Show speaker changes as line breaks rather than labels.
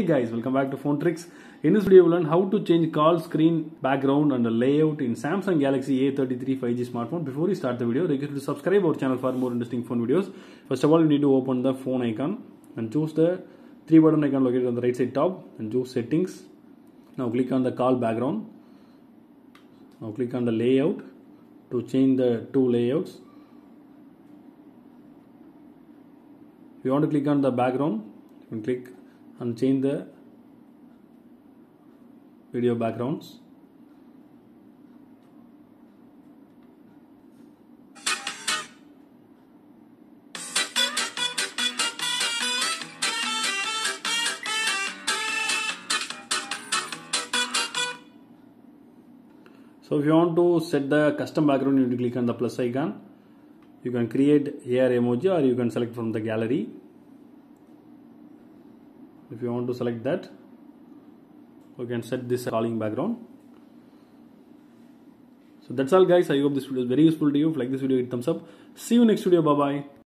Hey guys, welcome back to Phone Trickz. In this video, we'll learn how to change call screen background and the layout in Samsung Galaxy A33 5G smartphone. Before we start the video, request you to subscribe our channel for more interesting phone videos. First of all, you need to open the phone icon and choose the three button icon located on the right side top and choose settings. Now click on the call background. Now click on the layout to change the two layouts. If you want to click on the background, you can click and change the video backgrounds. So if you want to set the custom background, you need to click on the plus icon. You can create AR emoji or you can select from the gallery. If you want to select that, you can set this calling background. So that's all guys. I hope this video is very useful to you. If you like this video, hit thumbs up. See you next video. Bye bye.